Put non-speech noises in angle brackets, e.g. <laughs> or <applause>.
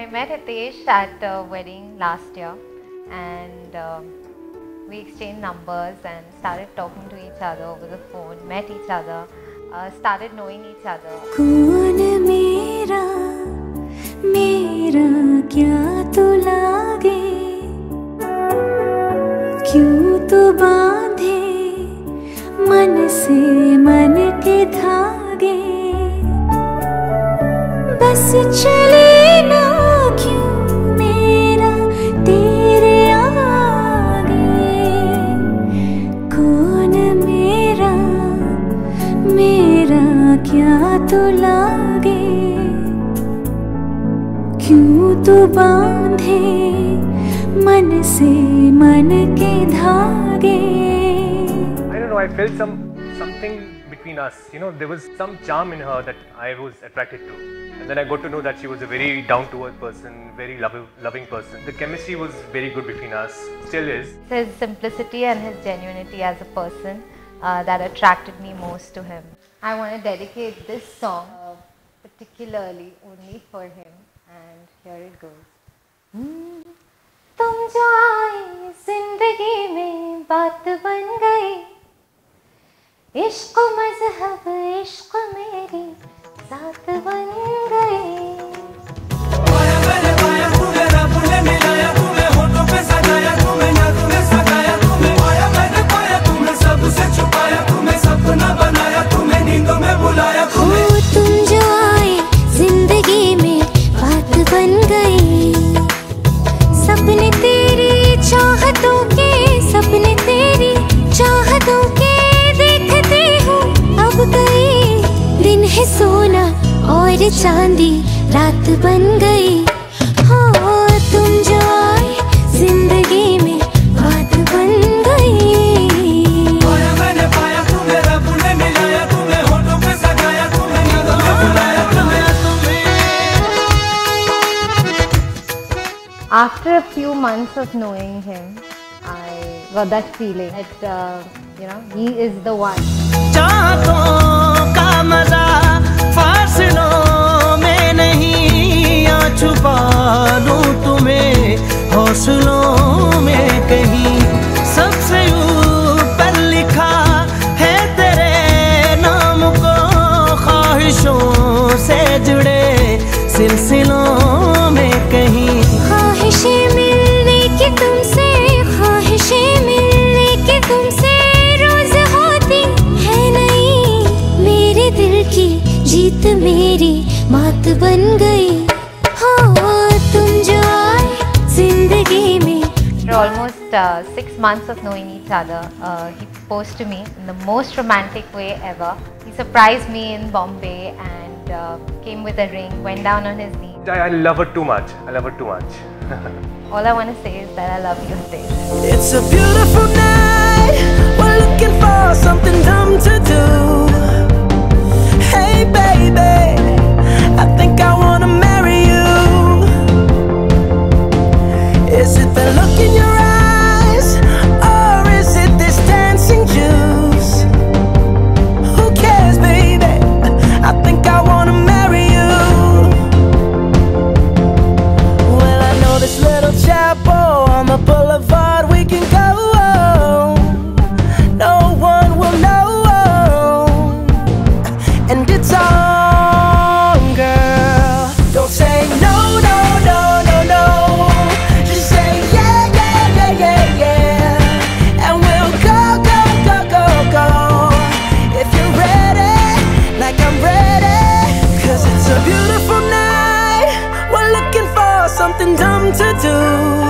I met Hitesh at a wedding last year and um, we exchanged numbers and started talking to each other over the phone, met each other, uh, started knowing each other. कौन मेरा मेरा क्या तो लागे क्यों तो बांधे मन से मन के धागे बस चले ना तो लागे क्यों तो बांधे मन से मन के धागे I don't know, I felt some something between us. You know, there was some charm in her that I was attracted to. And then I got to know that she was a very down to earth person, very loving, loving person. The chemistry was very good between us, still is. His simplicity and his genuinity as a person uh, that attracted me most to him. I want to dedicate this song uh, particularly only for him and here it goes. Hmm, तुम जो आए जिंदगी में बात बन गई इश्क मजहब इश्क मेरी साथ बन गई और चांदी रात बन गई हो तुम जो आए ज़िंदगी में बात बन गई After a few months of knowing him, I got that feeling that uh, you know he is the one. चाहतों का मज़ा फासलों में नहीं आ छुपा लूँ तुम्हें, हौसलों में कहीं। सबसे ऊपर लिखा है तेरे नाम को, ख्वाहिशों से जुड़े सिलसिलों मेरी मात बन गई हो तुम जो आए जिंदगी में After almost uh, six months of knowing each other, uh, he proposed to me in the most romantic way ever. He surprised me in Bombay and uh, came with a ring, went down on his knee. I, I love her too much. I love her too much. <laughs> All I want to say is that I love you, Hitesh. It's a beautiful night. We're looking for something dumb to do. On the boulevard we can go. No one will know. And it's on, girl. Don't say no, no, no, no, no. Just say yeah, yeah, yeah, yeah, yeah. And we'll go, go, go, go, go. If you're ready, like I'm ready. Cause it's a beautiful night. We're looking for something dumb to do.